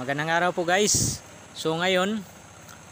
Magandang araw po guys. So ngayon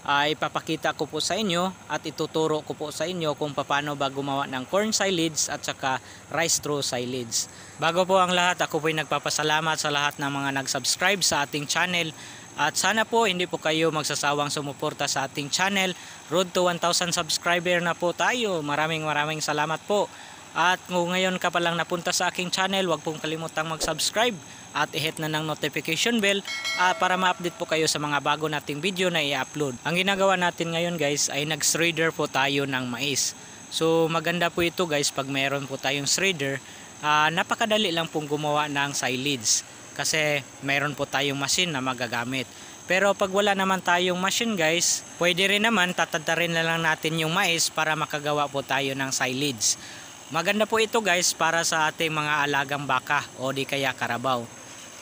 ay ipapakita ko po sa inyo at ituturo ko po sa inyo kung paano ba gumawa ng corn silage at saka rice straw silage. Bago po ang lahat, ako po ay nagpapasalamat sa lahat ng mga nag-subscribe sa ating channel at sana po hindi po kayo magsasawang sumuporta sa ating channel. Road to 1,000 subscriber na po tayo. Maraming maraming salamat po. At kung ngayon ka pa lang napunta sa aking channel, huwag pong kalimutang mag-subscribe at i-hit na ng notification bell uh, para ma-update po kayo sa mga bago nating video na i-upload. Ang ginagawa natin ngayon guys ay nag-shredder po tayo ng mais. So maganda po ito guys pag mayroon po tayong shredder. Uh, napakadali lang pong gumawa ng silage kasi mayroon po tayong machine na magagamit. Pero pag wala naman tayong machine guys, pwede rin naman tatadarin na lang natin yung mais para makagawa po tayo ng silage. Maganda po ito guys para sa ating mga alagang baka o di kaya karabaw.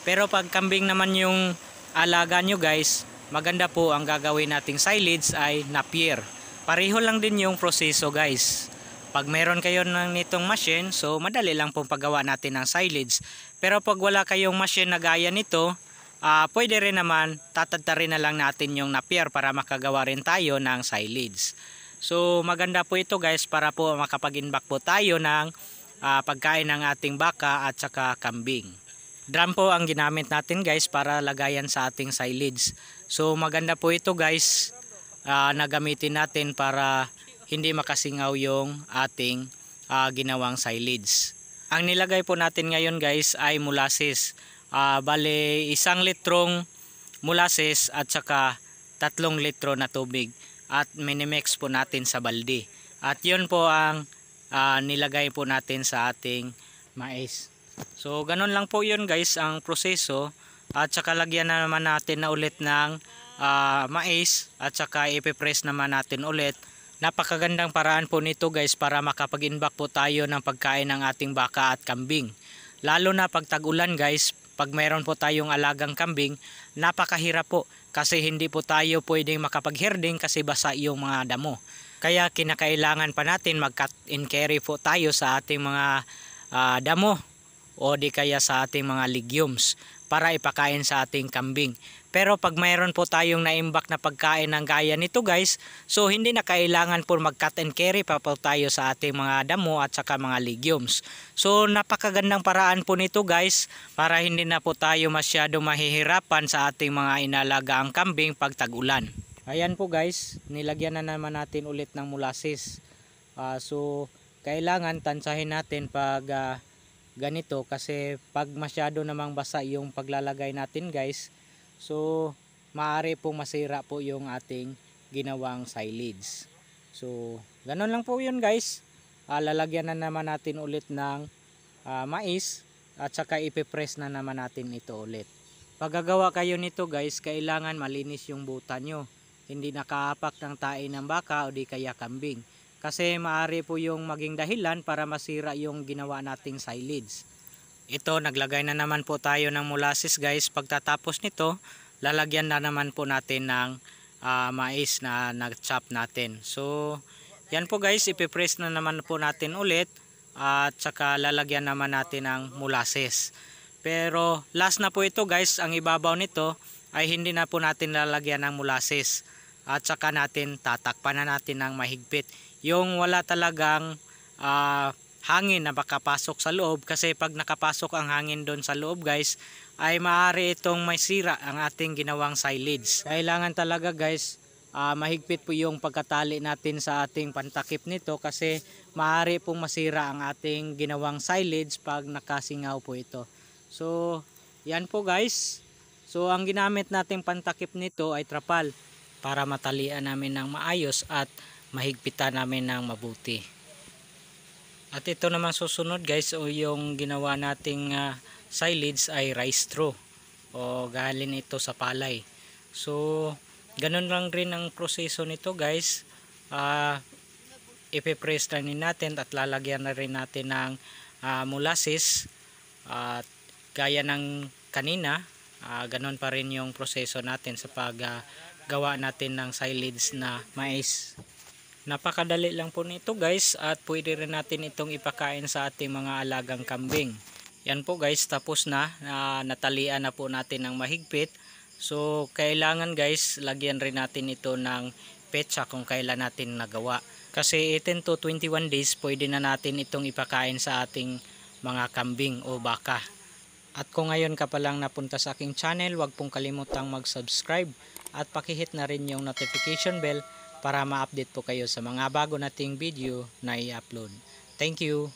Pero pag kambing naman yung alaga nyo guys, maganda po ang gagawin nating silage ay napier. Pareho lang din yung proseso guys. Pag meron kayo ng nitong machine, so madali lang pong paggawa natin ng silage. Pero pag wala kayong machine na gaya nito, uh, pwede rin naman tatadtarin na lang natin yung napier para makagawa rin tayo ng silage. So maganda po ito guys para po makapag-inback po tayo ng uh, pagkain ng ating baka at saka kambing. Drum po ang ginamit natin guys para lagayan sa ating silage. So maganda po ito guys uh, na gamitin natin para hindi makasingaw yung ating uh, ginawang silage. Ang nilagay po natin ngayon guys ay molasses. Uh, bale isang litrong molasses at saka tatlong litro na tubig at minimix po natin sa balde. At yun po ang uh, nilagay po natin sa ating mais. So ganun lang po yun guys ang proseso at saka lagyan na naman natin na ulit ng uh, mais at saka ipipress naman natin ulit. Napakagandang paraan po nito guys para makapag-inback po tayo ng pagkain ng ating baka at kambing. Lalo na pag tag-ulan guys, pag mayroon po tayong alagang kambing, napakahirap po kasi hindi po tayo pwedeng makapag-herding kasi basa yung mga damo. Kaya kinakailangan pa natin mag-cut and carry po tayo sa ating mga uh, damo o di kaya sa ating mga legumes para ipakain sa ating kambing. Pero pag mayroon po tayong naimbak na pagkain ng gaya nito guys, so hindi na kailangan po mag cut and carry pa po tayo sa ating mga damo at saka mga legumes. So napakagandang paraan po nito guys para hindi na po tayo masyado mahihirapan sa ating mga inalagaang kambing pag tag-ulan. Ayan po guys, nilagyan na naman natin ulit ng molasses. Uh, so kailangan tansahin natin pag uh, ganito kasi pag masyado namang basa yung paglalagay natin guys so maaari pong masira po yung ating ginawang silage. So ganun lang po yun guys. Uh, lalagyan na naman natin ulit ng uh, mais at saka ipipress na naman natin ito ulit. Pag gagawa kayo nito guys kailangan malinis yung buta nyo. Hindi nakaapak ng tae ng baka o di kaya kambing kasi maari po yung maging dahilan para masira yung ginawa nating silage. Ito naglagay na naman po tayo ng molasses guys. Pagtatapos nito lalagyan na naman po natin ng uh, mais na nag-chop natin. So yan po guys. Ipipress na naman po natin ulit at saka lalagyan naman natin ng molasses. Pero last na po ito guys. Ang ibabaw nito ay hindi na po natin lalagyan ng molasses at saka natin tatakpan na natin ng mahigpit yung wala talagang uh, hangin na makapasok sa loob. Kasi pag nakapasok ang hangin doon sa loob guys ay maaari itong may sira ang ating ginawang silage. Kailangan talaga guys uh, mahigpit po yung pagkatali natin sa ating pantakip nito. Kasi maaari pong masira ang ating ginawang silage pag nakasingaw po ito. So yan po guys. So ang ginamit nating pantakip nito ay trapal para matalian namin ng maayos at mahigpitan namin ng mabuti. At ito naman susunod guys o yung ginawa nating uh, silage ay rice straw o galing ito sa palay. So ganun lang rin ang proseso nito guys. Uh, ipipress lang natin at lalagyan na rin natin ng uh, molasses at uh, gaya ng kanina uh, ganun pa rin yung proseso natin sa paggawa uh, natin ng silage na mais Napakadali lang po nito guys at pwede rin natin itong ipakain sa ating mga alagang kambing. Yan po guys tapos na uh, natalian na po natin ng mahigpit So kailangan guys, lagyan rin natin ito ng petsa kung kailan natin nagawa. Kasi 18 to 21 days pwede na natin itong ipakain sa ating mga kambing o baka. At kung ngayon ka pa lang napunta sa aking channel, huwag pong kalimutang mag-subscribe at pakihit na rin yung notification bell para ma-update po kayo sa mga bago nating video na i-upload. Thank you!